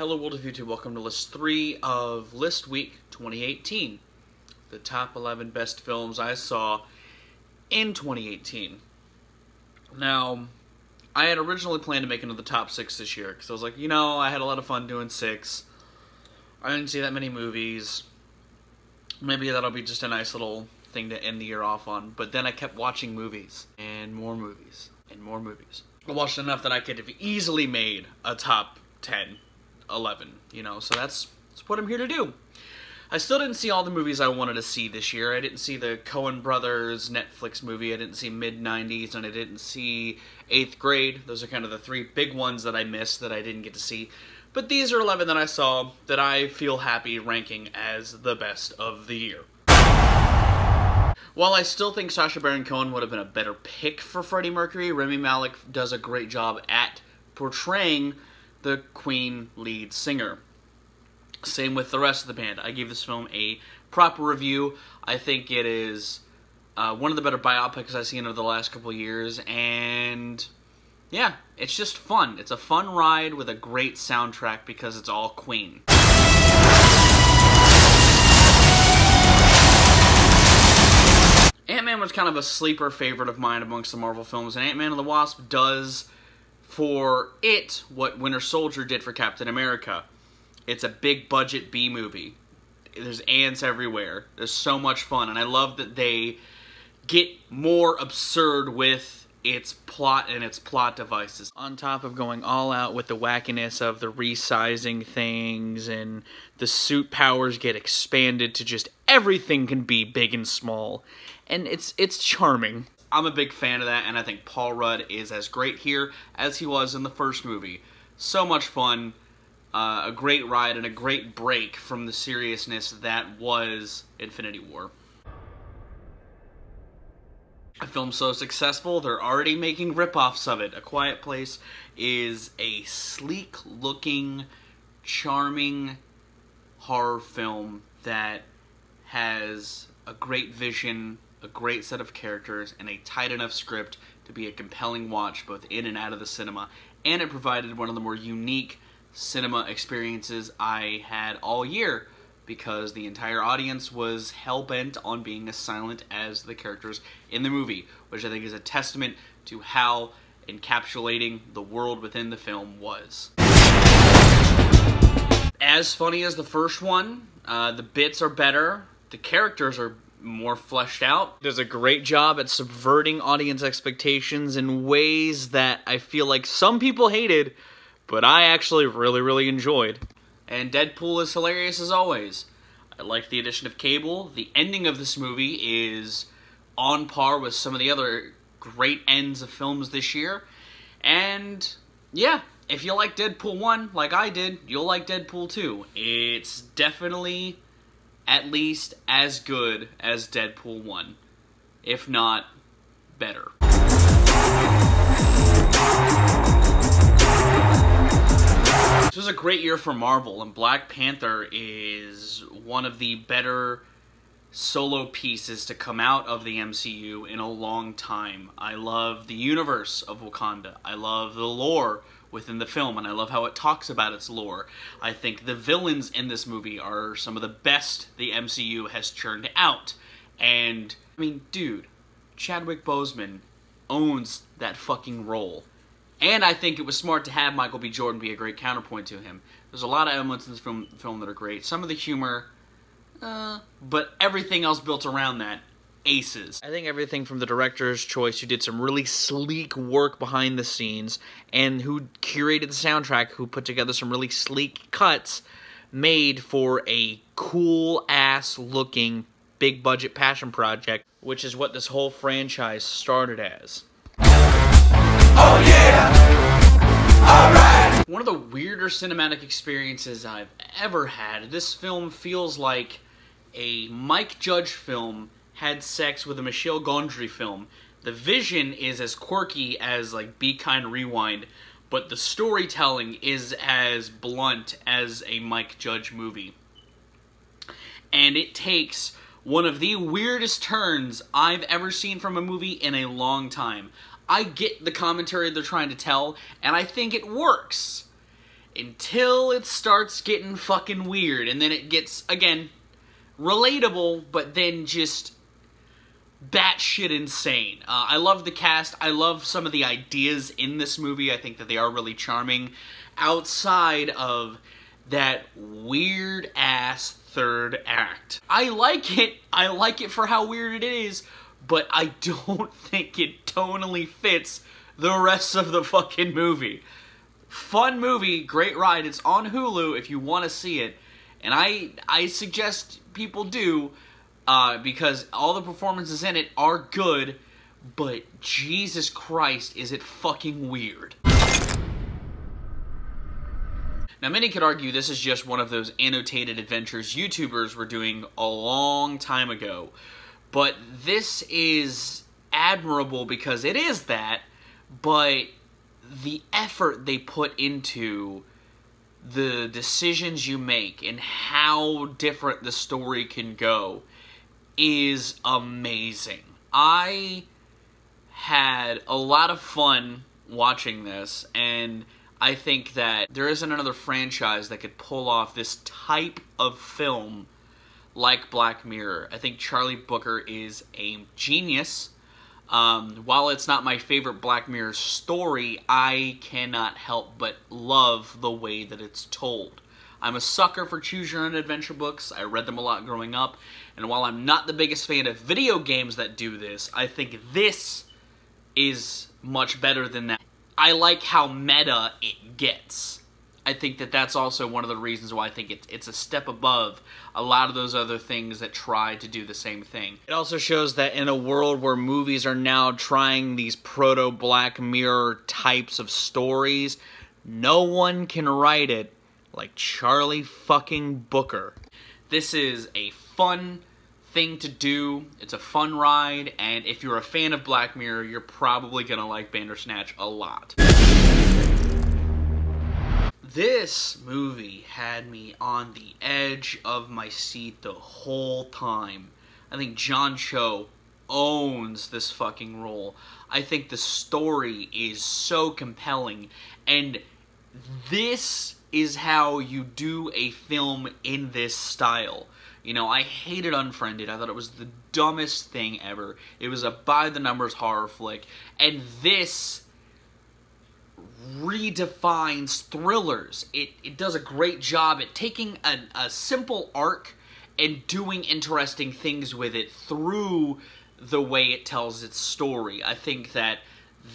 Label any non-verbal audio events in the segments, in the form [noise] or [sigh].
Hello World of YouTube, welcome to list 3 of List Week 2018. The top 11 best films I saw in 2018. Now, I had originally planned to make another top 6 this year, because I was like, you know, I had a lot of fun doing 6. I didn't see that many movies. Maybe that'll be just a nice little thing to end the year off on. But then I kept watching movies, and more movies, and more movies. I watched enough that I could have easily made a top 10 11, you know, so that's, that's what I'm here to do. I still didn't see all the movies I wanted to see this year. I didn't see the Coen Brothers Netflix movie, I didn't see Mid 90s, and I didn't see 8th Grade. Those are kind of the three big ones that I missed that I didn't get to see. But these are 11 that I saw that I feel happy ranking as the best of the year. While I still think Sacha Baron Cohen would have been a better pick for Freddie Mercury, Rami Malek does a great job at portraying the Queen lead singer. Same with the rest of the band. I gave this film a proper review. I think it is uh, one of the better biopics I've seen over the last couple years, and yeah, it's just fun. It's a fun ride with a great soundtrack because it's all Queen. Ant-Man was kind of a sleeper favorite of mine amongst the Marvel films, and Ant-Man and the Wasp does for it what Winter Soldier did for Captain America. It's a big budget B movie. There's ants everywhere. There's so much fun, and I love that they get more absurd with its plot and its plot devices. On top of going all out with the wackiness of the resizing things and the suit powers get expanded to just everything can be big and small. And it's it's charming. I'm a big fan of that, and I think Paul Rudd is as great here as he was in the first movie. So much fun, uh, a great ride, and a great break from the seriousness that was Infinity War. A film so successful, they're already making ripoffs of it. A Quiet Place is a sleek-looking, charming horror film that has a great vision, a great set of characters, and a tight enough script to be a compelling watch both in and out of the cinema. And it provided one of the more unique cinema experiences I had all year because the entire audience was hell-bent on being as silent as the characters in the movie, which I think is a testament to how encapsulating the world within the film was. As funny as the first one, uh, the bits are better, the characters are more fleshed out. Does a great job at subverting audience expectations in ways that I feel like some people hated, but I actually really, really enjoyed. And Deadpool is hilarious as always. I like the addition of Cable. The ending of this movie is on par with some of the other great ends of films this year. And yeah, if you like Deadpool 1 like I did, you'll like Deadpool 2. It's definitely at least as good as Deadpool 1, if not better. This was a great year for Marvel, and Black Panther is one of the better solo pieces to come out of the MCU in a long time. I love the universe of Wakanda. I love the lore within the film, and I love how it talks about its lore. I think the villains in this movie are some of the best the MCU has churned out. And, I mean, dude, Chadwick Boseman owns that fucking role. And I think it was smart to have Michael B. Jordan be a great counterpoint to him. There's a lot of elements in this film, film that are great. Some of the humor, uh, but everything else built around that aces. I think everything from the director's choice, who did some really sleek work behind the scenes, and who curated the soundtrack, who put together some really sleek cuts, made for a cool ass looking big budget passion project, which is what this whole franchise started as. Oh yeah! Alright! One of the weirder cinematic experiences I've ever had. This film feels like a Mike Judge film had sex with a Michel Gondry film. The vision is as quirky as like Be Kind Rewind, but the storytelling is as blunt as a Mike Judge movie. And it takes one of the weirdest turns I've ever seen from a movie in a long time. I get the commentary they're trying to tell, and I think it works. until it starts getting fucking weird. And then it gets, again, relatable, but then just batshit insane. Uh, I love the cast. I love some of the ideas in this movie. I think that they are really charming. Outside of that weird ass third act. I like it. I like it for how weird it is, but I [laughs] don't think it tonally fits the rest of the fucking movie. Fun movie, great ride. It's on Hulu if you want to see it. And I I suggest people do uh, because all the performances in it are good, but Jesus Christ, is it fucking weird. Now, many could argue this is just one of those annotated adventures YouTubers were doing a long time ago. But this is admirable because it is that, but the effort they put into the decisions you make and how different the story can go is amazing. I had a lot of fun watching this, and I think that there isn't another franchise that could pull off this type of film like Black Mirror. I think Charlie Brooker is a genius. Um, while it's not my favorite Black Mirror story, I cannot help but love the way that it's told. I'm a sucker for choose your own adventure books. I read them a lot growing up. And while I'm not the biggest fan of video games that do this, I think this is much better than that. I like how meta it gets. I think that that's also one of the reasons why I think it, it's a step above a lot of those other things that try to do the same thing. It also shows that in a world where movies are now trying these proto Black Mirror types of stories, no one can write it like Charlie fucking Brooker. This is a fun thing to do. It's a fun ride, and if you're a fan of Black Mirror, you're probably gonna like Bandersnatch a lot. This movie had me on the edge of my seat the whole time. I think John Cho owns this fucking role. I think the story is so compelling, and this is how you do a film in this style. You know, I hated Unfriended. I thought it was the dumbest thing ever. It was a by the numbers horror flick. And this redefines thrillers. It, it does a great job at taking a, a simple arc and doing interesting things with it through the way it tells its story. I think that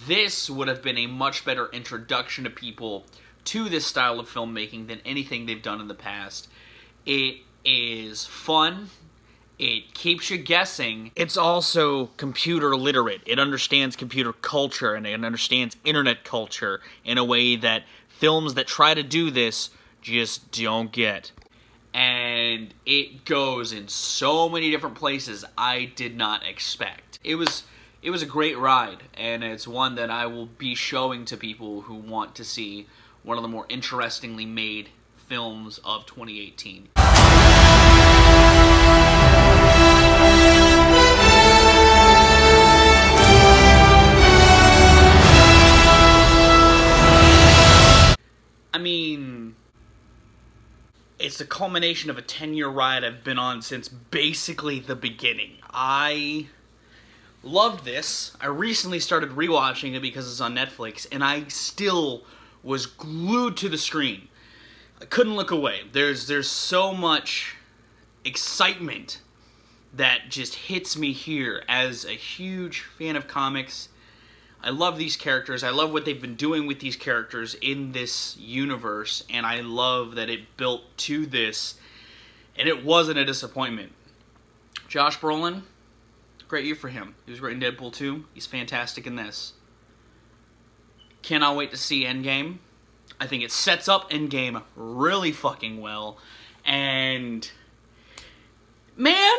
this would have been a much better introduction to people to this style of filmmaking than anything they've done in the past. It is fun. It keeps you guessing. It's also computer literate. It understands computer culture and it understands internet culture in a way that films that try to do this just don't get. And it goes in so many different places I did not expect. It was it was a great ride and it's one that I will be showing to people who want to see one of the more interestingly made films of 2018. I mean, it's the culmination of a 10 year ride I've been on since basically the beginning. I loved this. I recently started rewatching it because it's on Netflix, and I still was glued to the screen. I couldn't look away. There's there's so much excitement that just hits me here as a huge fan of comics. I love these characters. I love what they've been doing with these characters in this universe, and I love that it built to this, and it wasn't a disappointment. Josh Brolin, great year for him. He was great in Deadpool 2. He's fantastic in this. Cannot wait to see Endgame. I think it sets up Endgame really fucking well. And man,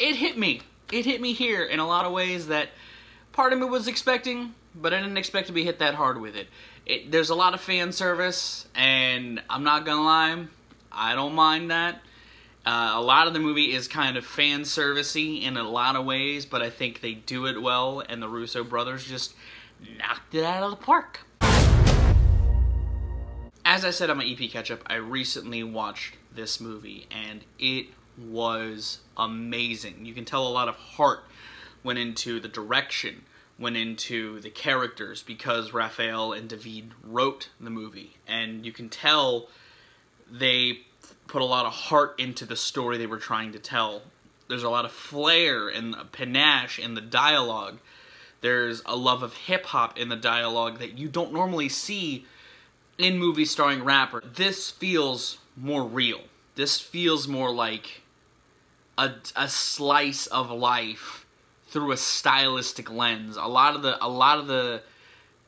it hit me. It hit me here in a lot of ways that part of me was expecting, but I didn't expect to be hit that hard with it. it there's a lot of fan service, and I'm not gonna lie, I don't mind that. Uh, a lot of the movie is kind of fan servicey in a lot of ways, but I think they do it well, and the Russo brothers just knocked it out of the park. as I said on my EP catch up, I recently watched this movie and it was amazing. You can tell a lot of heart went into the direction, went into the characters because Rafael and David wrote the movie. And you can tell they put a lot of heart into the story they were trying to tell. There's a lot of flair and panache in the dialogue. There's a love of hip hop in the dialogue that you don't normally see in movies starring rapper. This feels more real. This feels more like a, a slice of life through a stylistic lens. A lot of the a lot of the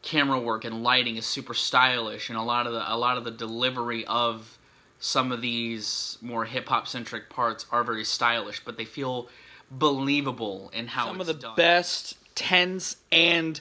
camera work and lighting is super stylish, and a lot of the a lot of the delivery of some of these more hip hop centric parts are very stylish, but they feel believable in how some of the done. best tense and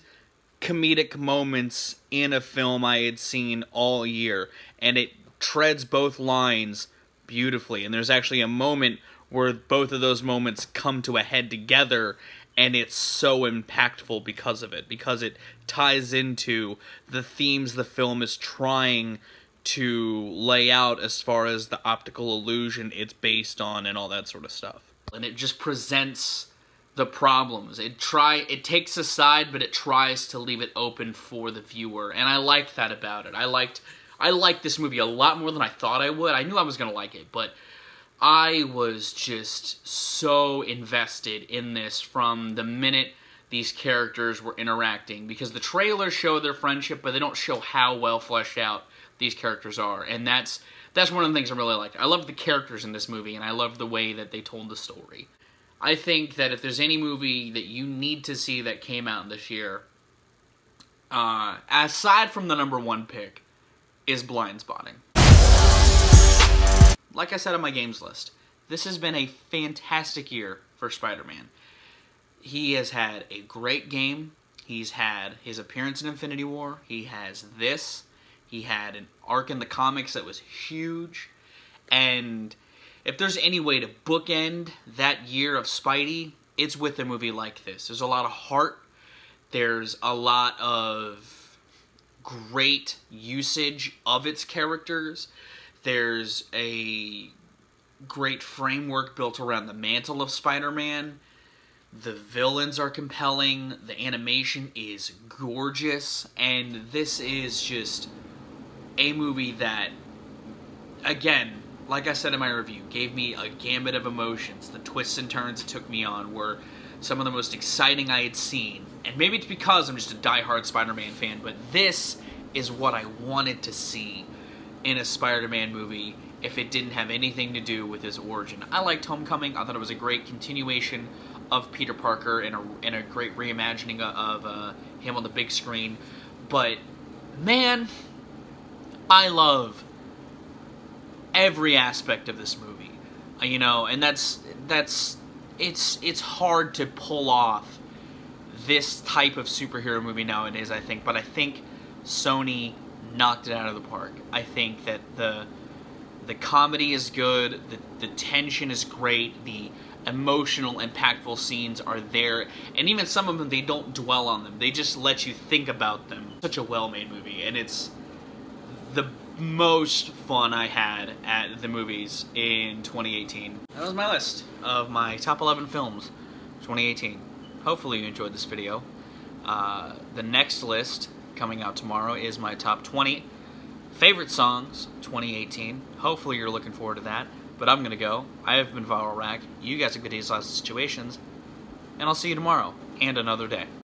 comedic moments in a film I had seen all year, and it treads both lines beautifully. And there's actually a moment where both of those moments come to a head together and it's so impactful because of it because it ties into the themes the film is trying to lay out as far as the optical illusion it's based on and all that sort of stuff and it just presents the problems. It try it takes a side but it tries to leave it open for the viewer. And i liked that about it. I liked i liked this movie a lot more than i thought i would. I knew i was to like it but I was just so invested in this from the minute these characters were interacting. Because the trailers show their friendship, but they don't show how well fleshed out these characters are, and that's that's one of the things I really like. I love the characters in this movie, and I love the way that they told the story. I think that if there's any movie that you need to see that came out this year, uh, aside from the number one pick, is Blindspotting like I said on my games list, this has been a fantastic year for Spider-Man. He has had a great game. He's had his appearance in Infinity War. He has this. He had an arc in the comics that was huge. And if there's any way to bookend that year of Spidey, it's with a movie like this. There's a lot of heart. There's a lot of great usage of its characters. There's a great framework built around the mantle of Spider-Man. The villains are compelling. The animation is gorgeous. And this is just a movie that, again, like I said in my review, gave me a gambit of emotions. The twists and turns it took me on were some of the most exciting I had seen. And maybe it's because I'm just a die-hard Spider-Man fan, but this is what I wanted to see in a Spider-Man movie if it didn't have anything to do with his origin. I liked Homecoming. I thought it was a great continuation of Peter Parker and a, and a great reimagining of uh, him on the big screen. But, man, I love every aspect of this movie. Uh, you know, and that's, that's, it's, it's hard to pull off this type of superhero movie nowadays, I think. But I think Sony knocked it out of the park. I think that the the comedy is good, the the tension is great, the emotional, impactful scenes are there, and even some of them they don't dwell on them. They just let you think about them. Such a well-made movie, and it's the most fun I had at the movies in 2018. That was my list of my top 11 films 2018. Hopefully you enjoyed this video. Uh, the next list coming out tomorrow is my top 20 favorite songs 2018. Hopefully you're looking forward to that. But I'm going to go. I have been ViralRak. You guys have good days, lots of situations. And I'll see you tomorrow and another day.